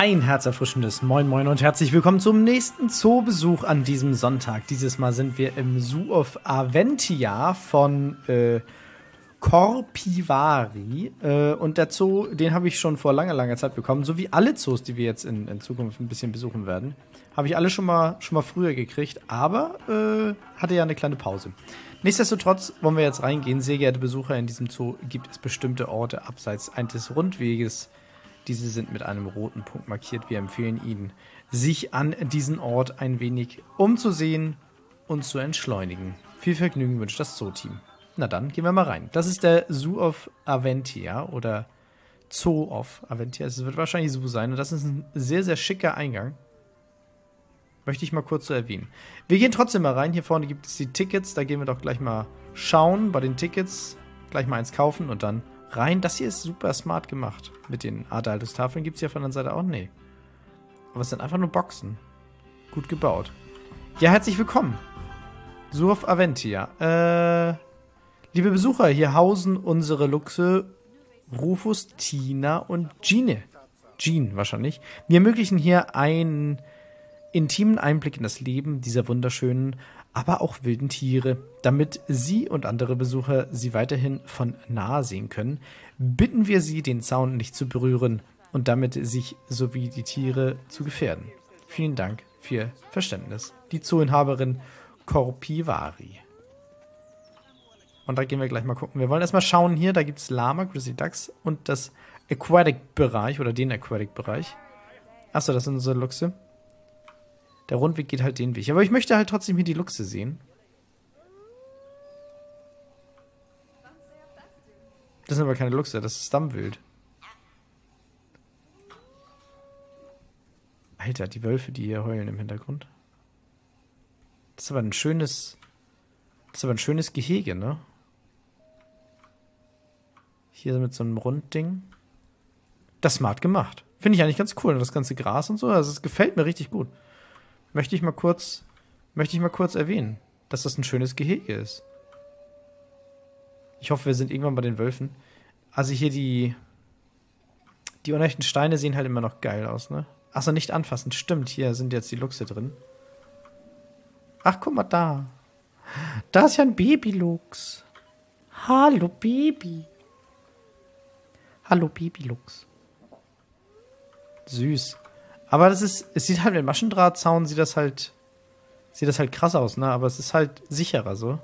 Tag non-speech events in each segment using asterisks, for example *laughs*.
Ein herzerfrischendes Moin Moin und herzlich willkommen zum nächsten Zoobesuch an diesem Sonntag. Dieses Mal sind wir im Zoo of Aventia von äh, Corpivari. Äh, und der Zoo, den habe ich schon vor langer, langer Zeit bekommen, so wie alle Zoos, die wir jetzt in, in Zukunft ein bisschen besuchen werden. Habe ich alle schon mal, schon mal früher gekriegt, aber äh, hatte ja eine kleine Pause. Nichtsdestotrotz wollen wir jetzt reingehen. Sehr geehrte Besucher, in diesem Zoo gibt es bestimmte Orte abseits eines Rundweges. Diese sind mit einem roten Punkt markiert. Wir empfehlen Ihnen, sich an diesen Ort ein wenig umzusehen und zu entschleunigen. Viel Vergnügen wünscht das Zoo-Team. Na dann, gehen wir mal rein. Das ist der Zoo of Aventia oder Zoo of Aventia. Es wird wahrscheinlich Zoo sein und das ist ein sehr, sehr schicker Eingang. Möchte ich mal kurz so erwähnen. Wir gehen trotzdem mal rein. Hier vorne gibt es die Tickets. Da gehen wir doch gleich mal schauen bei den Tickets. Gleich mal eins kaufen und dann rein. Das hier ist super smart gemacht. Mit den Adaltus-Tafeln gibt es ja von der Seite auch. Nee. Aber es sind einfach nur Boxen. Gut gebaut. Ja, herzlich willkommen. Surf Aventia. Äh, liebe Besucher, hier hausen unsere Luchse Rufus, Tina und Gine. Jean wahrscheinlich. Wir ermöglichen hier einen intimen Einblick in das Leben dieser wunderschönen, aber auch wilden Tiere. Damit Sie und andere Besucher sie weiterhin von nahe sehen können, bitten wir Sie, den Zaun nicht zu berühren und damit sich sowie die Tiere zu gefährden. Vielen Dank für Ihr Verständnis. Die Zooinhaberin Corpivari. Und da gehen wir gleich mal gucken. Wir wollen erstmal schauen hier, da gibt es Lama, Grizzly Ducks und das Aquatic-Bereich oder den Aquatic-Bereich. Achso, das sind unsere Luchse. Der Rundweg geht halt den Weg. Aber ich möchte halt trotzdem hier die Luchse sehen. Das sind aber keine Luchse, das ist Dammwild. Alter, die Wölfe, die hier heulen im Hintergrund. Das ist aber ein schönes. Das ist aber ein schönes Gehege, ne? Hier mit so einem Rundding. Das smart gemacht. Finde ich eigentlich ganz cool. Das ganze Gras und so. Also es gefällt mir richtig gut möchte ich mal kurz, möchte ich mal kurz erwähnen, dass das ein schönes Gehege ist. Ich hoffe, wir sind irgendwann bei den Wölfen. Also hier die, die unechten Steine sehen halt immer noch geil aus, ne? Achso, nicht anfassen. Stimmt, hier sind jetzt die Luchse drin. Ach, guck mal da. Da ist ja ein Babyluchs. Hallo, Baby. Hallo, Babyluchs. Süß. Aber das ist, es sieht halt mit Maschendrahtzaun sieht das halt, sieht das halt krass aus, ne? Aber es ist halt sicherer so.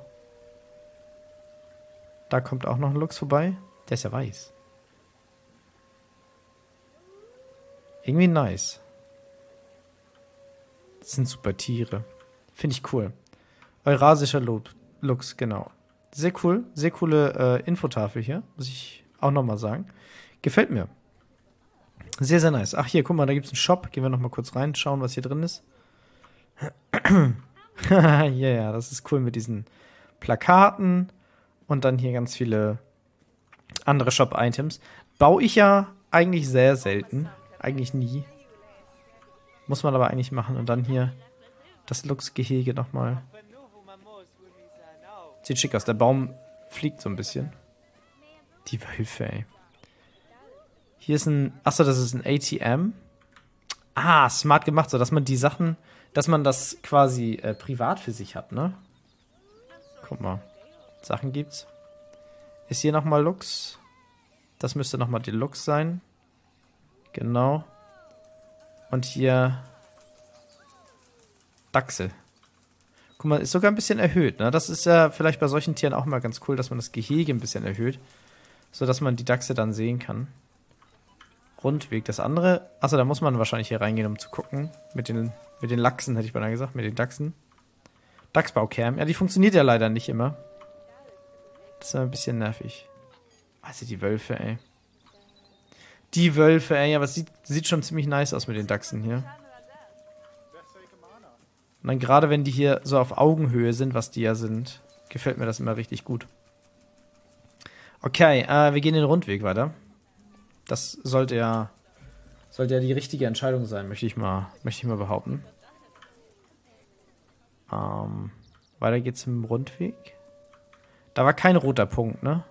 Da kommt auch noch ein Lux vorbei. Der ist ja weiß. Irgendwie nice. Das sind super Tiere. Finde ich cool. Eurasischer Lux, genau. Sehr cool. Sehr coole äh, Infotafel hier, muss ich auch nochmal sagen. Gefällt mir. Sehr, sehr nice. Ach, hier, guck mal, da gibt es einen Shop. Gehen wir noch mal kurz rein, schauen, was hier drin ist. *clears throat* ja, ja, das ist cool mit diesen Plakaten und dann hier ganz viele andere Shop-Items. Baue ich ja eigentlich sehr selten. Eigentlich nie. Muss man aber eigentlich machen. Und dann hier das Lux-Gehege nochmal. Sieht schick aus. Der Baum fliegt so ein bisschen. Die Wölfe, ey. Hier ist ein, achso, das ist ein ATM. Ah, smart gemacht, so dass man die Sachen, dass man das quasi äh, privat für sich hat, ne? Guck mal. Sachen gibt's. Ist hier nochmal Lux? Das müsste nochmal Deluxe sein. Genau. Und hier Dachse. Guck mal, ist sogar ein bisschen erhöht, ne? Das ist ja vielleicht bei solchen Tieren auch mal ganz cool, dass man das Gehege ein bisschen erhöht. So dass man die Dachse dann sehen kann. Rundweg. Das andere, achso, da muss man wahrscheinlich hier reingehen, um zu gucken. Mit den, mit den Lachsen, hätte ich beinahe gesagt, mit den Dachsen. Dachsbaucam. Ja, die funktioniert ja leider nicht immer. Das ist ein bisschen nervig. Also die Wölfe, ey. Die Wölfe, ey. Aber es sieht, sieht schon ziemlich nice aus mit den Dachsen hier. Und dann gerade, wenn die hier so auf Augenhöhe sind, was die ja sind, gefällt mir das immer richtig gut. Okay, äh, wir gehen den Rundweg weiter. Das sollte ja, sollte ja die richtige Entscheidung sein, möchte ich mal, möchte ich mal behaupten. Ähm, weiter geht's im Rundweg. Da war kein roter Punkt, ne?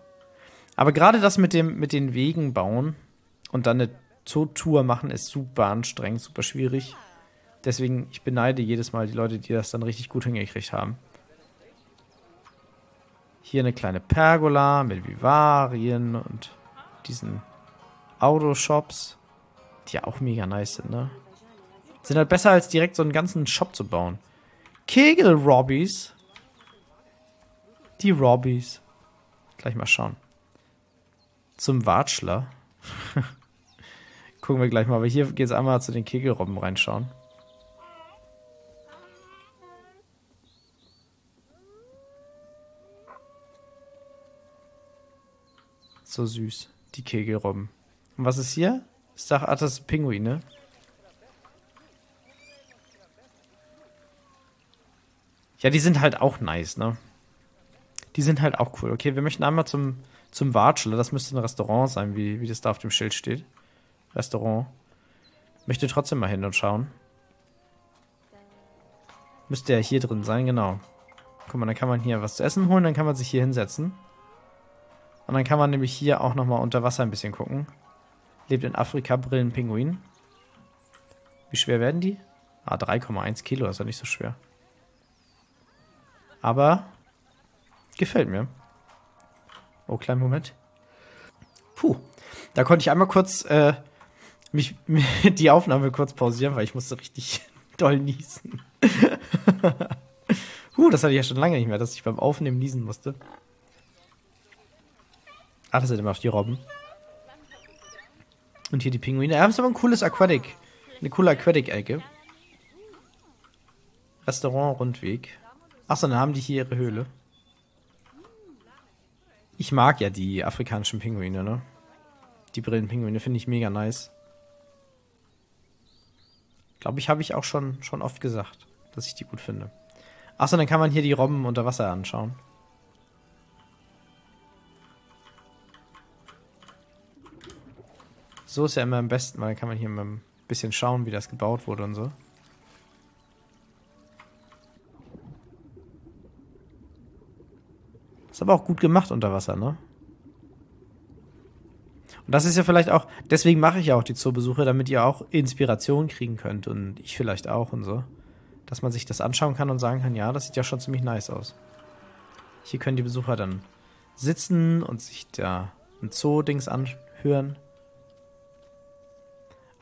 Aber gerade das mit dem mit den Wegen bauen und dann eine Zoo-Tour machen ist super anstrengend, super schwierig. Deswegen, ich beneide jedes Mal die Leute, die das dann richtig gut hingekriegt haben. Hier eine kleine Pergola mit Vivarien und diesen Autoshops, die ja auch mega nice sind, ne? Sind halt besser als direkt so einen ganzen Shop zu bauen. Kegel-Robbies. Die Robbies. Gleich mal schauen. Zum Watschler. *laughs* Gucken wir gleich mal. Aber hier geht es einmal zu den Kegelrobben reinschauen. So süß. Die Kegelrobben. Und was ist hier? Ist doch, ach, das Pinguine. Ja, die sind halt auch nice, ne? Die sind halt auch cool. Okay, wir möchten einmal zum, zum Watschler. Das müsste ein Restaurant sein, wie, wie das da auf dem Schild steht. Restaurant. Möchte trotzdem mal hin und schauen. Müsste ja hier drin sein, genau. Guck mal, dann kann man hier was zu essen holen, dann kann man sich hier hinsetzen. Und dann kann man nämlich hier auch nochmal unter Wasser ein bisschen gucken. Lebt in Afrika, Brillenpinguin. Wie schwer werden die? Ah, 3,1 Kilo, ist ja nicht so schwer. Aber gefällt mir. Oh, kleinen Moment. Puh, da konnte ich einmal kurz äh, mich *laughs* die Aufnahme kurz pausieren, weil ich musste richtig *laughs* doll niesen. *laughs* Puh, das hatte ich ja schon lange nicht mehr, dass ich beim Aufnehmen niesen musste. Ah, das sind immer noch die Robben. Und hier die Pinguine. Das ist aber ein cooles Aquatic. Eine coole Aquatic-Ecke. Restaurant Rundweg. Achso, dann haben die hier ihre Höhle. Ich mag ja die afrikanischen Pinguine, ne? Die Brillenpinguine finde ich mega nice. Glaube ich, habe ich auch schon, schon oft gesagt, dass ich die gut finde. Achso, dann kann man hier die Robben unter Wasser anschauen. So ist ja immer am besten, weil dann kann man hier mal ein bisschen schauen, wie das gebaut wurde und so. Ist aber auch gut gemacht unter Wasser, ne? Und das ist ja vielleicht auch, deswegen mache ich ja auch die Zoobesuche, damit ihr auch Inspiration kriegen könnt und ich vielleicht auch und so. Dass man sich das anschauen kann und sagen kann, ja, das sieht ja schon ziemlich nice aus. Hier können die Besucher dann sitzen und sich da ein Zoo-Dings anhören.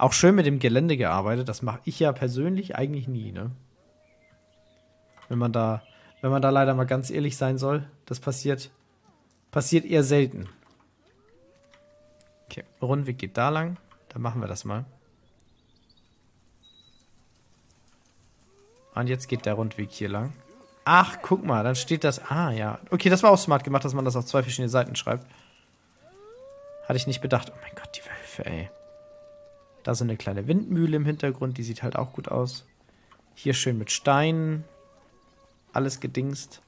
Auch schön mit dem Gelände gearbeitet, das mache ich ja persönlich eigentlich nie, ne? Wenn man da wenn man da leider mal ganz ehrlich sein soll, das passiert, passiert eher selten. Okay, Rundweg geht da lang. Dann machen wir das mal. Und jetzt geht der Rundweg hier lang. Ach, guck mal, dann steht das. Ah, ja. Okay, das war auch smart gemacht, dass man das auf zwei verschiedene Seiten schreibt. Hatte ich nicht bedacht. Oh mein Gott, die Wölfe, ey. Da ist eine kleine Windmühle im Hintergrund, die sieht halt auch gut aus. Hier schön mit Steinen alles gedingst.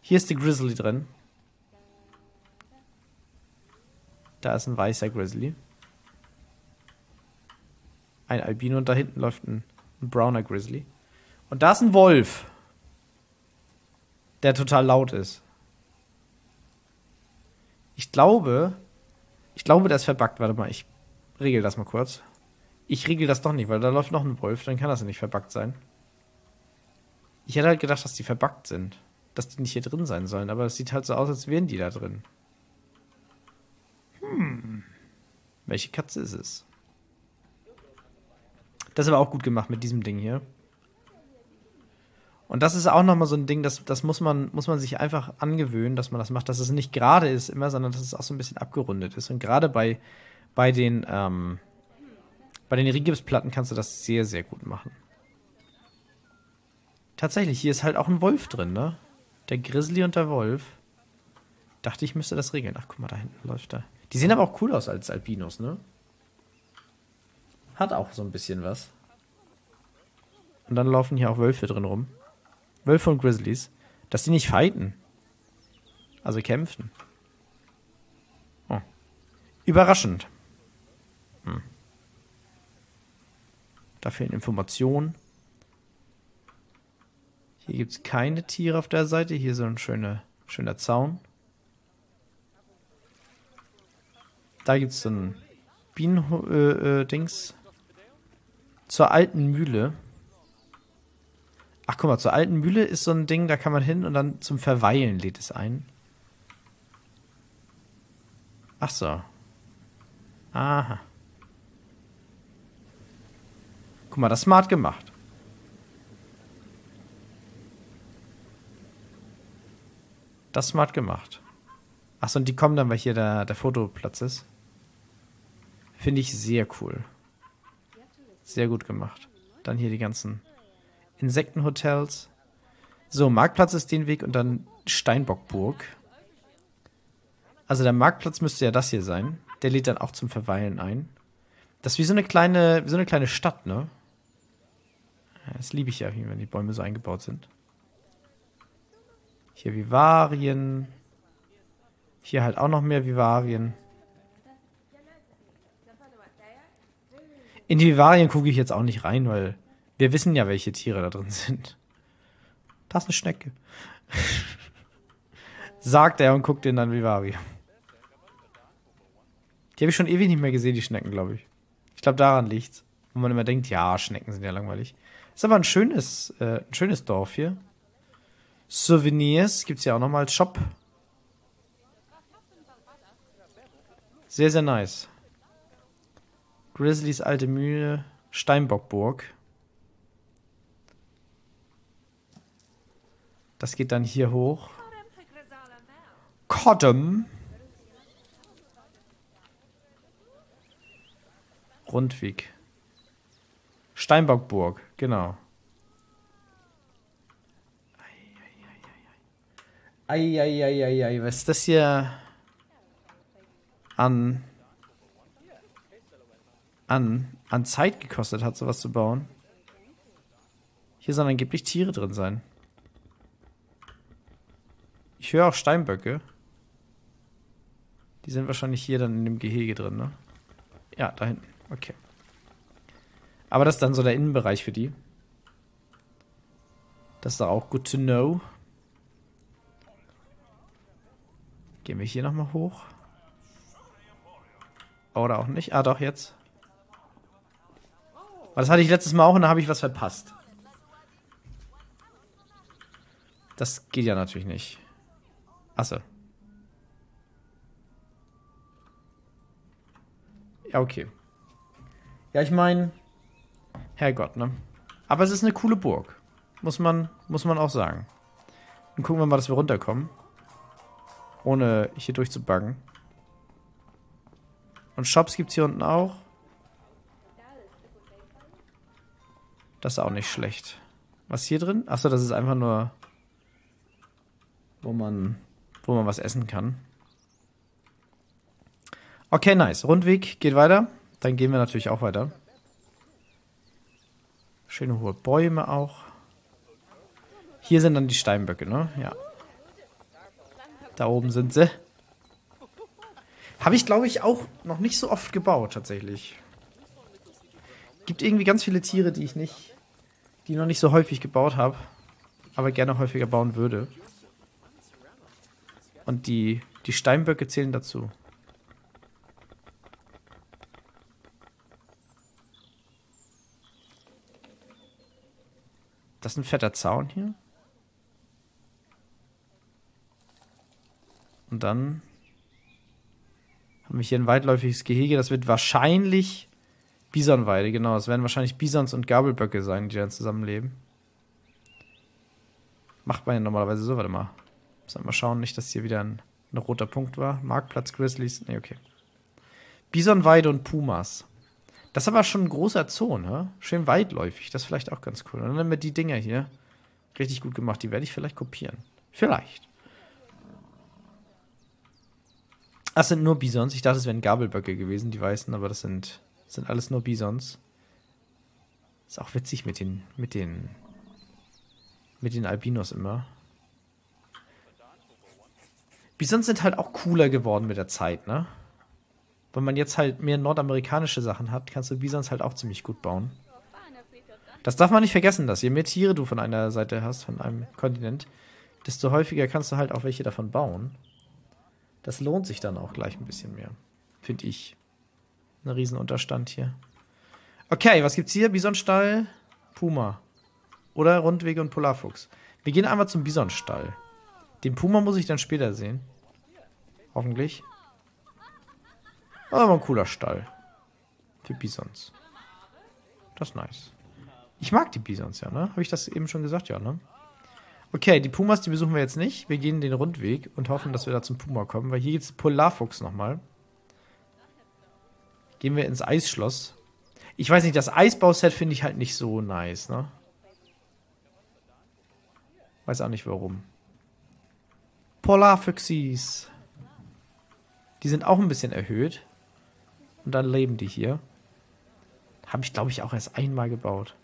Hier ist die Grizzly drin. Da ist ein weißer Grizzly. Ein Albino und da hinten läuft ein, ein browner Grizzly. Und da ist ein Wolf. Der total laut ist. Ich glaube, ich glaube, der ist verbuggt. Warte mal, ich regel das mal kurz. Ich regel das doch nicht, weil da läuft noch ein Wolf, dann kann das ja nicht verbuggt sein. Ich hätte halt gedacht, dass die verbuggt sind. Dass die nicht hier drin sein sollen, aber es sieht halt so aus, als wären die da drin. Hm. Welche Katze ist es? Das ist aber auch gut gemacht mit diesem Ding hier. Und das ist auch nochmal so ein Ding, das, das muss, man, muss man sich einfach angewöhnen, dass man das macht, dass es nicht gerade ist immer, sondern dass es auch so ein bisschen abgerundet ist. Und gerade bei, bei den, ähm, bei den Rigipsplatten kannst du das sehr, sehr gut machen. Tatsächlich, hier ist halt auch ein Wolf drin, ne? Der Grizzly und der Wolf. Dachte ich, müsste das regeln. Ach, guck mal, da hinten läuft er. Die sehen aber auch cool aus als Albinos, ne? Hat auch so ein bisschen was. Und dann laufen hier auch Wölfe drin rum. Wölfe und Grizzlies. Dass die nicht fighten. Also kämpfen. Oh. Überraschend. Hm. Da fehlen Informationen. Hier gibt es keine Tiere auf der Seite. Hier so ein schöner, schöner Zaun. Da gibt es so einen Bienen-Dings. Äh, äh, zur alten Mühle. Ach, guck mal, zur alten Mühle ist so ein Ding, da kann man hin und dann zum Verweilen lädt es ein. Ach so. Aha. Guck mal, das ist smart gemacht. Das ist smart gemacht. Achso, und die kommen dann, weil hier der, der Fotoplatz ist. Finde ich sehr cool. Sehr gut gemacht. Dann hier die ganzen Insektenhotels. So, Marktplatz ist den Weg und dann Steinbockburg. Also der Marktplatz müsste ja das hier sein. Der lädt dann auch zum Verweilen ein. Das ist wie so eine kleine, wie so eine kleine Stadt, ne? Das liebe ich ja, wenn die Bäume so eingebaut sind. Hier Vivarien. Hier halt auch noch mehr Vivarien. In die Vivarien gucke ich jetzt auch nicht rein, weil wir wissen ja, welche Tiere da drin sind. Das ist eine Schnecke. *laughs* Sagt er und guckt in dann Vivarium. Die habe ich schon ewig nicht mehr gesehen, die Schnecken, glaube ich. Ich glaube, daran liegt's. Wo man immer denkt, ja, Schnecken sind ja langweilig. Ist aber ein schönes, äh, ein schönes Dorf hier. Souvenirs gibt's ja auch nochmal Shop. Sehr, sehr nice. Grizzlies alte Mühle, Steinbockburg. Das geht dann hier hoch. Codem. Rundweg. Steinbockburg, genau. Eieieiei, was ist das hier an, an, an Zeit gekostet hat, sowas zu bauen? Hier sollen angeblich Tiere drin sein. Ich höre auch Steinböcke. Die sind wahrscheinlich hier dann in dem Gehege drin, ne? Ja, da hinten. Okay. Aber das ist dann so der Innenbereich für die. Das ist auch good to know. Gehen wir hier nochmal hoch. Oder auch nicht. Ah, doch, jetzt. Aber das hatte ich letztes Mal auch und da habe ich was verpasst. Das geht ja natürlich nicht. Achso. Ja, okay. Ja, ich meine, Herrgott, ne? Aber es ist eine coole Burg. Muss man, muss man auch sagen. Dann gucken wir mal, dass wir runterkommen. Ohne hier durchzubuggen. Und Shops gibt es hier unten auch. Das ist auch nicht schlecht. Was hier drin? Achso, das ist einfach nur, wo man, wo man was essen kann. Okay, nice. Rundweg geht weiter. Dann gehen wir natürlich auch weiter. Schöne hohe Bäume auch. Hier sind dann die Steinböcke, ne? Ja. Da oben sind sie. Habe ich, glaube ich, auch noch nicht so oft gebaut, tatsächlich. Gibt irgendwie ganz viele Tiere, die ich nicht, die noch nicht so häufig gebaut habe, aber gerne häufiger bauen würde. Und die, die Steinböcke zählen dazu. Das ist ein fetter Zaun hier. Und dann haben wir hier ein weitläufiges Gehege. Das wird wahrscheinlich Bisonweide, genau. Das werden wahrscheinlich Bisons und Gabelböcke sein, die dann zusammenleben. Macht man ja normalerweise so, warte mal. Müssen wir mal schauen, nicht, dass hier wieder ein, ein roter Punkt war. Marktplatz Grizzlies. Ne, okay. Bisonweide und Pumas. Das ist aber schon ein großer Zoo, ne? Schön weitläufig. Das ist vielleicht auch ganz cool. Und dann haben wir die Dinger hier. Richtig gut gemacht. Die werde ich vielleicht kopieren. Vielleicht. Das sind nur Bisons. Ich dachte, es wären Gabelböcke gewesen, die weißen, aber das sind, sind alles nur Bisons. Ist auch witzig mit den, mit den, mit den Albinos immer. Bisons sind halt auch cooler geworden mit der Zeit, ne? Wenn man jetzt halt mehr nordamerikanische Sachen hat, kannst du Bisons halt auch ziemlich gut bauen. Das darf man nicht vergessen, dass je mehr Tiere du von einer Seite hast, von einem Kontinent, desto häufiger kannst du halt auch welche davon bauen. Das lohnt sich dann auch gleich ein bisschen mehr. Finde ich. Ein Riesenunterstand hier. Okay, was gibt's hier? Bisonstall, Puma. Oder Rundwege und Polarfuchs. Wir gehen einmal zum Bisonstall. Den Puma muss ich dann später sehen. Hoffentlich. Aber ein cooler Stall. Für Bisons. Das ist nice. Ich mag die Bisons ja, ne? Habe ich das eben schon gesagt? Ja, ne? Okay, die Pumas, die besuchen wir jetzt nicht. Wir gehen den Rundweg und hoffen, dass wir da zum Puma kommen, weil hier gibt es Polarfuchs nochmal. Gehen wir ins Eisschloss. Ich weiß nicht, das Eisbauset finde ich halt nicht so nice, ne? Weiß auch nicht warum. Polarfüchsis. Die sind auch ein bisschen erhöht. Und dann leben die hier. Habe ich, glaube ich, auch erst einmal gebaut.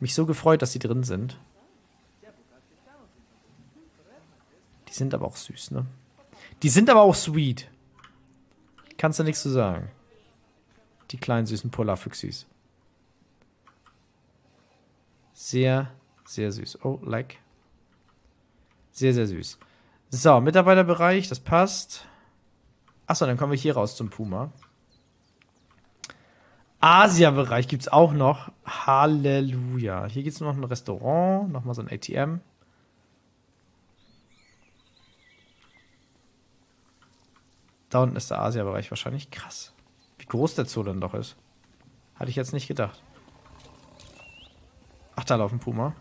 Mich so gefreut, dass sie drin sind. Die sind aber auch süß, ne? Die sind aber auch sweet. Kannst du nichts zu sagen. Die kleinen süßen Polarfüchsis. Sehr, sehr süß. Oh, like. Sehr, sehr süß. So, Mitarbeiterbereich, das passt. Achso, dann kommen wir hier raus zum Puma. Asia-Bereich gibt es auch noch. Halleluja. Hier gibt es noch ein Restaurant, nochmal so ein ATM. Da unten ist der Asia-Bereich wahrscheinlich. Krass. Wie groß der Zoo denn doch ist. Hatte ich jetzt nicht gedacht. Ach, da laufen Puma.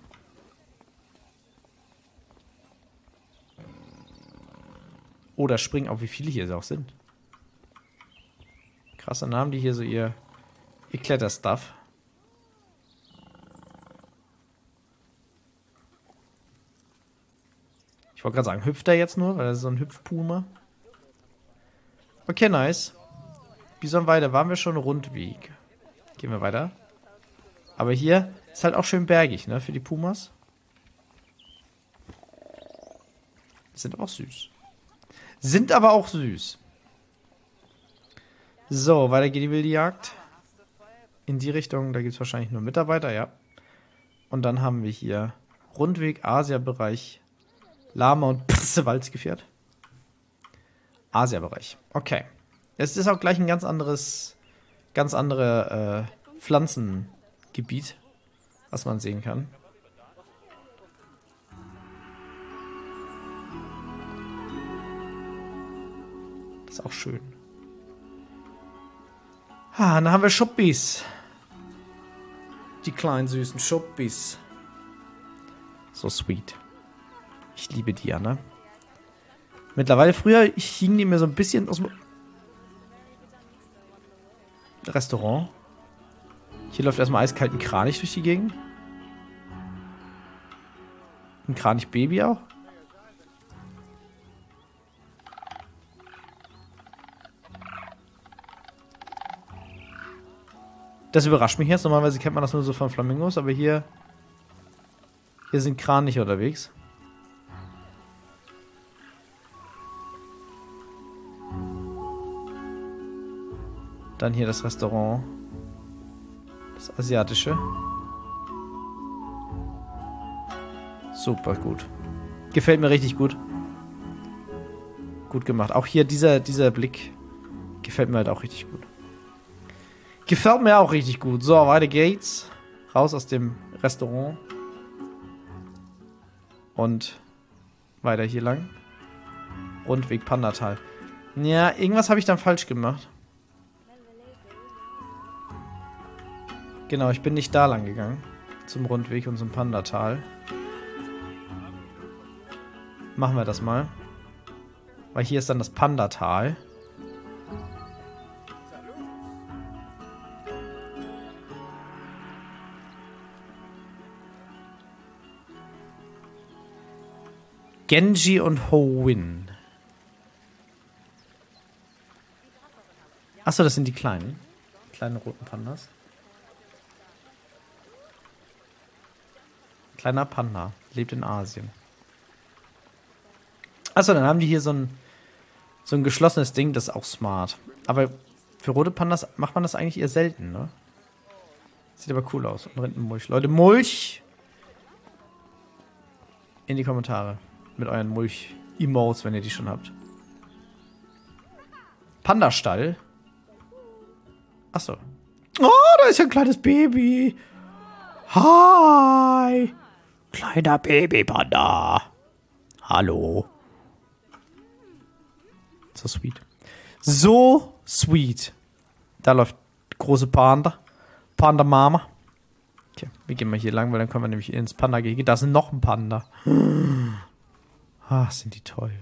Oder springen auch, wie viele hier auch sind. Krasser Namen, die hier so ihr, ihr Kletterstuff. Ich wollte gerade sagen, hüpft er jetzt nur, weil er ist so ein Hüpfpuma. Okay, nice. Bison weiter, waren wir schon Rundweg. Gehen wir weiter. Aber hier ist halt auch schön bergig, ne, für die Pumas. Sind auch süß. Sind aber auch süß. So, weiter geht die wilde Jagd. In die Richtung, da gibt es wahrscheinlich nur Mitarbeiter, ja. Und dann haben wir hier Rundweg, Asia-Bereich, Lama und Walzgefährt. Asia-Bereich. Okay. Es ist auch gleich ein ganz anderes, ganz andere äh, Pflanzengebiet, was man sehen kann. Ist auch schön. Ah, dann haben wir Schuppis. Die kleinen süßen Schuppis. So sweet. Ich liebe die ja, ne? Mittlerweile, früher hingen die mir so ein bisschen aus dem Restaurant. Hier läuft erstmal eiskalten Kranich durch die Gegend. Ein Kranich-Baby auch. Das überrascht mich jetzt. Normalerweise kennt man das nur so von Flamingos, aber hier, hier sind Kraniche unterwegs. Dann hier das Restaurant. Das asiatische. Super gut. Gefällt mir richtig gut. Gut gemacht. Auch hier dieser, dieser Blick gefällt mir halt auch richtig gut. Gefällt mir auch richtig gut. So, weiter geht's. Raus aus dem Restaurant. Und weiter hier lang. Rundweg Pandatal. Ja, irgendwas habe ich dann falsch gemacht. Genau, ich bin nicht da lang gegangen. Zum Rundweg und zum Pandatal. Machen wir das mal. Weil hier ist dann das Pandatal. Genji und Ho-Win. Achso, das sind die kleinen. Kleinen roten Pandas. Kleiner Panda. Lebt in Asien. Achso, dann haben die hier so ein, so ein geschlossenes Ding, das ist auch smart. Aber für rote Pandas macht man das eigentlich eher selten, ne? Sieht aber cool aus. Und Rindenmulch. Leute, Mulch! In die Kommentare. Mit euren Mulch-Emotes, wenn ihr die schon habt. Pandastall. Achso. Oh, da ist ja ein kleines Baby. Hi. Kleiner Babypanda. Hallo. So sweet. So sweet. Da läuft große Panda. Panda Mama. Okay, wir gehen mal hier lang, weil dann können wir nämlich ins Panda-Gehege. Da ist noch ein Panda. Ach, sind die toll.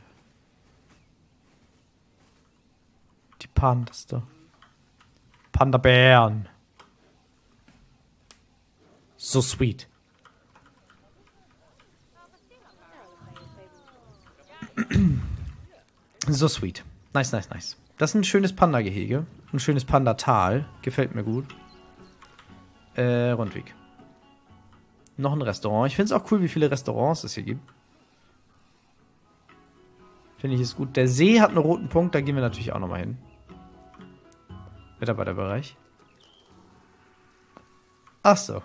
Die Pandas da. Panda-Bären. So sweet. So sweet. Nice, nice, nice. Das ist ein schönes Panda-Gehege. Ein schönes Panda-Tal. Gefällt mir gut. Äh, Rundweg. Noch ein Restaurant. Ich finde es auch cool, wie viele Restaurants es hier gibt. Finde ich es gut. Der See hat einen roten Punkt, da gehen wir natürlich auch nochmal hin. Mitarbeiterbereich. Ach so.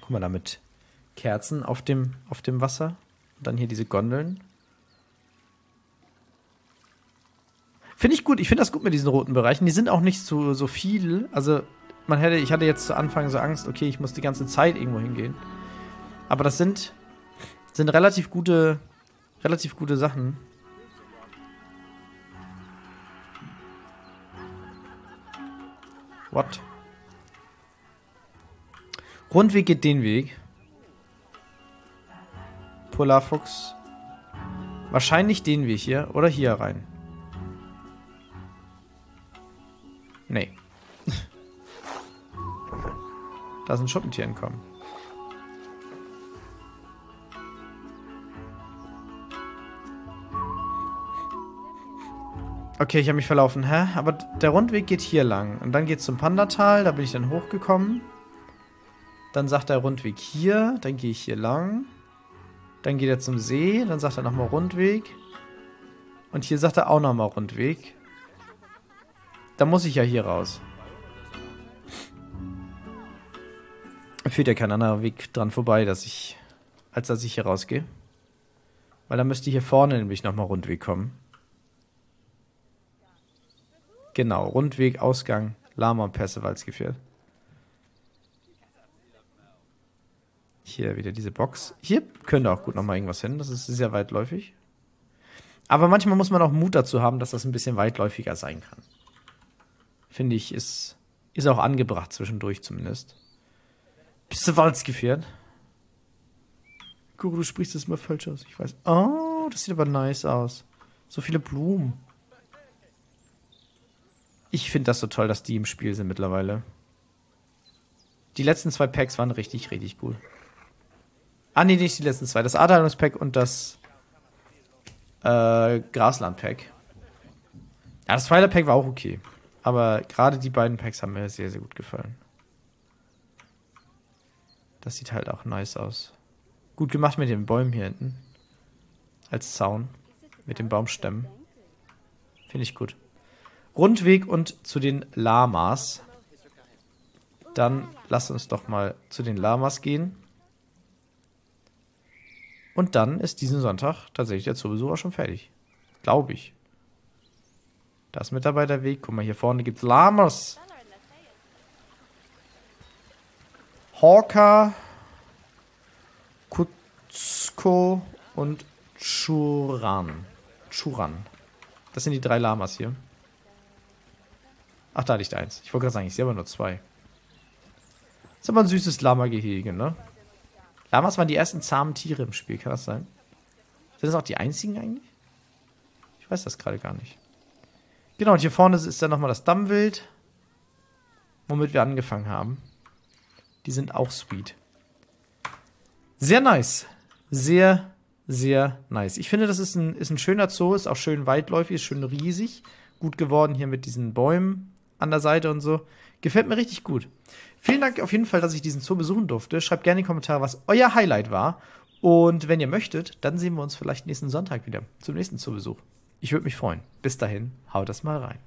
Guck mal, da mit Kerzen auf dem, auf dem Wasser. Und dann hier diese Gondeln. Finde ich gut. Ich finde das gut mit diesen roten Bereichen. Die sind auch nicht so, so viel. Also, man hätte, ich hatte jetzt zu Anfang so Angst, okay, ich muss die ganze Zeit irgendwo hingehen. Aber das sind, sind relativ gute, relativ gute Sachen. What? Rundweg geht den Weg. Polarfuchs. Wahrscheinlich den Weg hier oder hier rein. Nee. *laughs* da ist ein Schuppentier Okay, ich habe mich verlaufen. Hä? Aber der Rundweg geht hier lang. Und dann geht es zum Pandatal. Da bin ich dann hochgekommen. Dann sagt der Rundweg hier. Dann gehe ich hier lang. Dann geht er zum See. Dann sagt er nochmal Rundweg. Und hier sagt er auch nochmal Rundweg. Da muss ich ja hier raus. Führt ja kein anderer Weg dran vorbei, dass ich, als dass ich hier rausgehe. Weil dann müsste hier vorne nämlich nochmal Rundweg kommen. Genau, Rundweg, Ausgang, Lama und Percevals-Gefährt. Hier wieder diese Box. Hier könnte auch gut nochmal irgendwas hin. Das ist sehr weitläufig. Aber manchmal muss man auch Mut dazu haben, dass das ein bisschen weitläufiger sein kann. Finde ich, ist, ist auch angebracht zwischendurch zumindest. Percevals-Gefährt. Guck, du sprichst das mal falsch aus. Ich weiß. Oh, das sieht aber nice aus. So viele Blumen. Ich finde das so toll, dass die im Spiel sind mittlerweile. Die letzten zwei Packs waren richtig, richtig cool. Ah, nee, nicht die letzten zwei. Das Adalungspack und das äh, Grasland-Pack. Ja, das Twilight-Pack war auch okay. Aber gerade die beiden Packs haben mir sehr, sehr gut gefallen. Das sieht halt auch nice aus. Gut gemacht mit den Bäumen hier hinten. Als Zaun. Mit den Baumstämmen. Finde ich gut. Rundweg und zu den Lamas. Dann lass uns doch mal zu den Lamas gehen. Und dann ist diesen Sonntag tatsächlich der Zoobesuch auch schon fertig. Glaube ich. Das Mitarbeiterweg. Guck mal, hier vorne gibt's Lamas. Hawker, Kutsko und Churan. Churan. Das sind die drei Lamas hier. Ach, da liegt eins. Ich wollte gerade sagen, ich sehe aber nur zwei. Ist aber ein süßes Lama-Gehege, ne? Lamas waren die ersten zahmen Tiere im Spiel, kann das sein? Sind das auch die einzigen eigentlich? Ich weiß das gerade gar nicht. Genau, und hier vorne ist dann nochmal das Dammwild, womit wir angefangen haben. Die sind auch sweet. Sehr nice. Sehr, sehr nice. Ich finde, das ist ein, ist ein schöner Zoo, ist auch schön weitläufig, ist schön riesig. Gut geworden hier mit diesen Bäumen an der Seite und so. Gefällt mir richtig gut. Vielen Dank auf jeden Fall, dass ich diesen Zoo besuchen durfte. Schreibt gerne in die Kommentare, was euer Highlight war. Und wenn ihr möchtet, dann sehen wir uns vielleicht nächsten Sonntag wieder zum nächsten Zoobesuch. Ich würde mich freuen. Bis dahin, haut das mal rein.